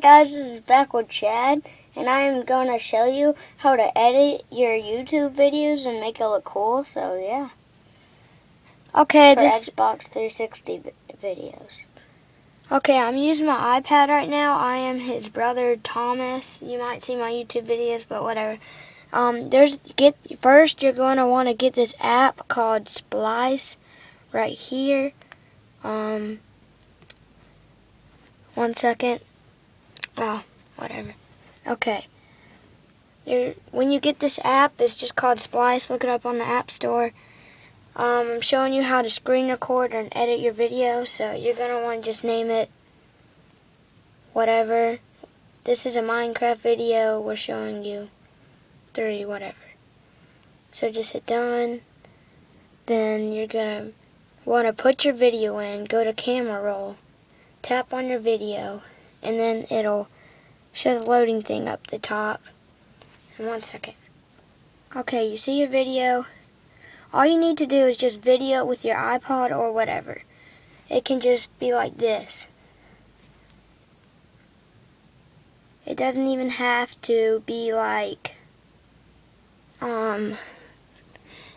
guys, this is back with Chad, and I am going to show you how to edit your YouTube videos and make it look cool, so yeah. Okay, For this Xbox 360 videos. Okay, I'm using my iPad right now. I am his brother Thomas. You might see my YouTube videos, but whatever. Um, there's get first you're going to want to get this app called Splice right here. Um, one second. Oh, whatever. Okay. You're, when you get this app, it's just called Splice. Look it up on the App Store. Um, I'm showing you how to screen record and edit your video, so you're going to want to just name it whatever. This is a Minecraft video. We're showing you three, whatever. So just hit done. Then you're going to want to put your video in, go to camera roll, tap on your video, and then it'll show the loading thing up the top. In one second. Okay, you see your video. All you need to do is just video with your iPod or whatever. It can just be like this. It doesn't even have to be like, um,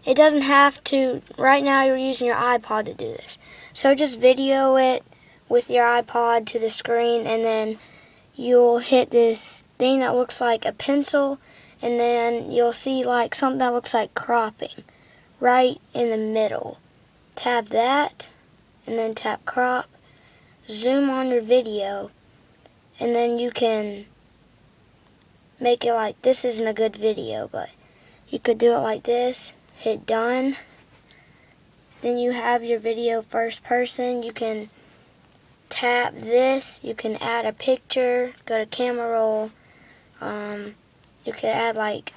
it doesn't have to, right now you're using your iPod to do this. So just video it with your iPod to the screen and then you'll hit this thing that looks like a pencil and then you'll see like something that looks like cropping right in the middle. Tap that and then tap crop. Zoom on your video and then you can make it like this isn't a good video but you could do it like this. Hit done. Then you have your video first person. You can tap this. You can add a picture. Go to camera roll. Um, you could add like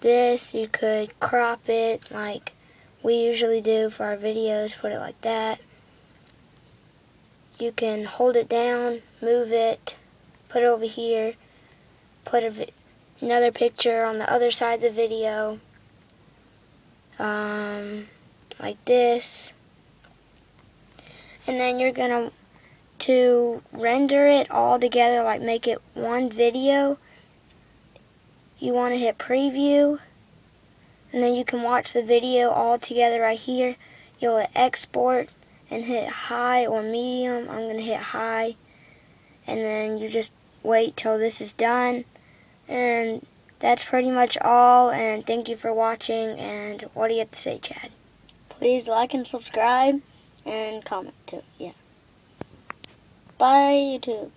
this. You could crop it like we usually do for our videos. Put it like that. You can hold it down, move it, put it over here, put a another picture on the other side of the video. Um, like this. And then you're going to to render it all together, like make it one video, you want to hit preview, and then you can watch the video all together right here. You'll hit export and hit high or medium. I'm going to hit high, and then you just wait till this is done. And that's pretty much all, and thank you for watching, and what do you have to say, Chad? Please like and subscribe and comment too. Yeah. Bye, YouTube.